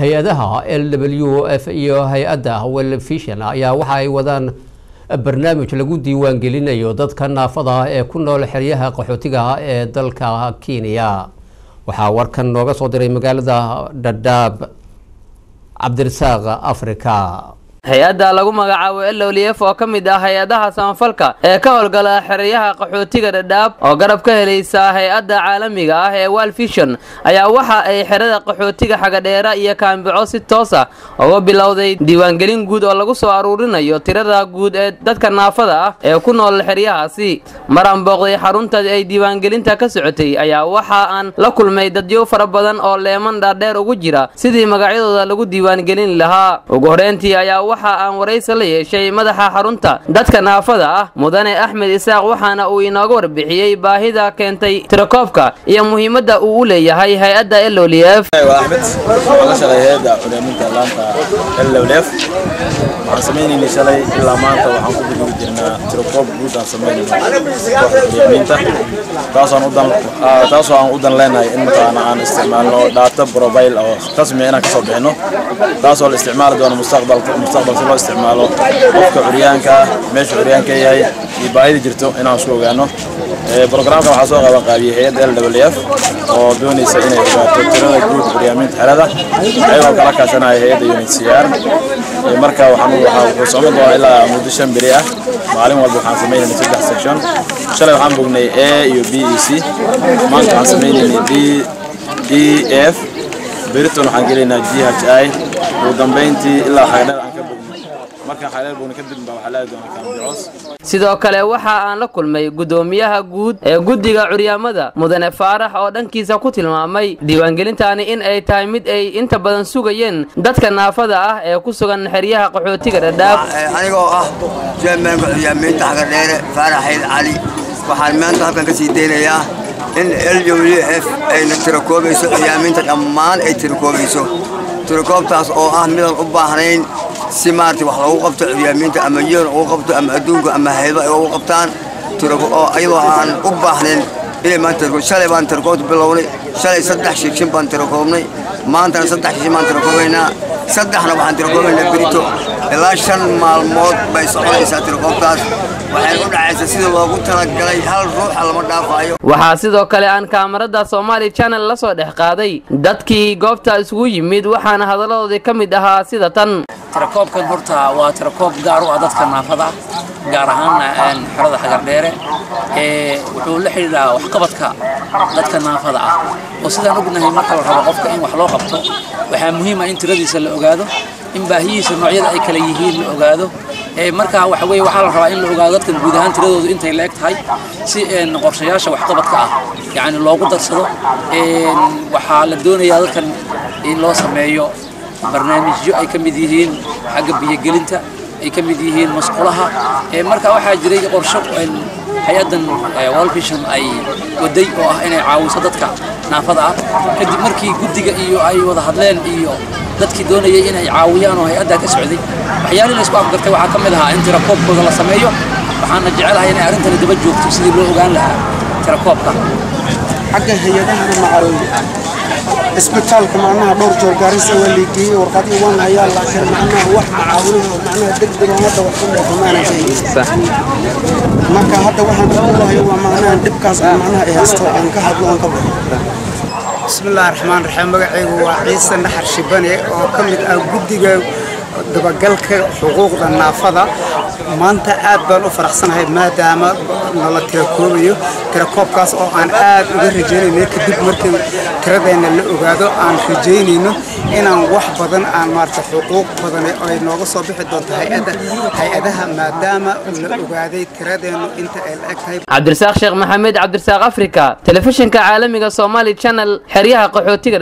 hay'adaha l w f iyo hay'adda vision ayaa waxa ay wadaan barnaamij lagu diiwaan gelinayo dadka naafada ee ku nool xeryaha qaxootiga ee dalka kenya. Waxaa warkan nooga soo diray magaalada dhadhaab cabdirasaaq africa hay'adda lagu magacaabo lowliyef oo ka mid ah hay'adaha samafalka ee ka howlgala xeryaha qaxootiga dhadhaab oo garab ka helaysa hay'adda caalamiga ah ee wal vision ayaa waxa ay xerada qaxootiga xagadheera iyo kaambico si toosa uga bilowday diiwaangelin guud oo lagu soo aruurinayo tirada guud ee dadka naafada ah ee ku nool xeryahaasi. Maraan booqday xarunta ay diiwaangelinta ka socotay ayaa waxa aan la kulmay dadyo fara badan oo leeman dhaadheer ugu jira sidii magacyadooda lagu diiwaangelin lahaa. Ugu horeyntii ayaa waxa aan waraysi la yeeshay madaxa xarunta. Dadka naafada ah mudane axmed isaaq waxaana uu inooga warbixiyey baahida keentay tirakoobka iyo muhiimadda uu u leeyahay hay'adda axmed. Waxaan kooxda cudaaminta taasoo aan u dan leenahay in aan isticmaalno data profile oo rasmi inaan ka soo bixino. Taasoo la isticmaali doono mustaqbalka mustaqbal si loo isticmaalo qofka curyaanka ah meesha curyaanka yahay iyo baahida jirto inaan isku ogaano. Programka waxaa soo qaban qaabiyey hay'adda lwf oo doonaysa inay ogaato tirada guud curyaaminta xerada ayagoo kala kaashanaya hay'adda unhcr. Marka wuxuu socon doonaa ilaa muddo shan beri ah. Maalin walba waxaan sameynaynay saddex section. Shalay waxaan bognay a iyo b e c. Maanta waxaan sameynaynay d d f. Beriton waxaan gelaynaa g h i. Ugu dambeyntii ilaa xagadheer sidoo kale waxa aan la kulmay gudoomiyaha guud ee guddiga curyaamada mudane faarax oo dhankiisa ku tilmaamay diiwaangelintaani in ay tahay mid ay inta badan sugayeen dadka naafada ah ee ku sugan xeryaha qaxootiga dhadhaab anigoo ah jeemaanka curyaamiinta xagadheere faarax xayd cali waxaan maanta halkan ka sii daynayaa in l f ayna tirakoobayso curyaamiinta dhammaan ay tirakoobayso tirakoobtaas oo ah midaan u baahnayn si maarata wax loogu qabto curyaamiinta ama yoon ugu qabto ama adduunka ama haydo ay ugu qabtaan oo ayadoo aan u baahnayn inay maanta shalay baan tirakoobta bilownay shalay saddex shigshin baan tirakoobnay maantana saddex shigshin baan tirakoobaynaa saddexna waxaan tirakoobaynaa berito ilaa shan maalmood bay soconaysaa tirakoobtaas waxay u dhacaysa sidii loogu talagalay hal ruuxa lama dhaafaayo. Waxaa sidoo kale aan kaamarada somaali channel la soo dhex qaaday. Dadkii goobta isugu yimid waxaana hadalladoodii ka mid ahaa sida tan تركوب كان هرتا وتركوب جارو عدد كان نافضة جارهان عن حرضة حجر ديرة إيه، ولا حيلة وحقبت كا عدد كان نافضة وسيدا نقولنا هي مرتبة حقبت كا وحلو حقبت وهي مهمة أنت ردي سل أجادو إن بهي سنوعية أي كليه الأجادو إيه مركها وحوي وحال رأين الأجادات كن بدهان تردو أنت لقت هاي. سي إيه، إن قرشياش وحقبت كا. يعني لو قدر صدق. إيه وحال الدنيا كان إن لو سمعيو. Barnaamijyo ay ka mid yihiin xagga biyogelinta ay ka mid yihiin masqulaha marka waxaa jiray qorsho hay'addan walvision ay waday oo ah inay caawiso dadka naafada ah. Kadib markii guddiga iyo ay wada hadleen iyo dadkii doonayay inay caawiyaan oo hay'addaa ka socday waxyaalihii la isku afgartay waxaa ka mid ahaa in tirakoobkooda la sameeyo. Waxaana jecelahay inay arrintani daba joogto sidii loo ogaan lahaa tirakoobka. Xagga hay'adahana macalin isbitaalka macnaha dhowr jeer gaarisa waa liigeeyey warqadii waan hayaa laakiin macnaha wax caawinaha macnaha degdeg hadda wax ku dheefo maana marka hadda waxaan ku lahay waa macnaha dhibkaas macnaha ay haysto aan ka hadlo aan ka baxo bismillahi raxmaan raxiim magacaygu waa ciise naxar shibane oo ka mid ah guddiga dabagalka xuquuqda naafada. Maanta aad baan u faraxsanahay maadaama nala tirakoobayo. Tirakoobkaas oo aan aad uga rajaynayno kadib markii tiradeenna la ogaado aan rajaynayno inaan wax badan aan maarata xuquuq badan ay nooga soo bixi doonto hay'adaha maadaama la ogaaday tiradeennu inta ay la eg tahay. Cabdirasaaq sheekh maxamed cabdirasaaq africa telefishinka caalamiga somali channel xeryaha qaxootiga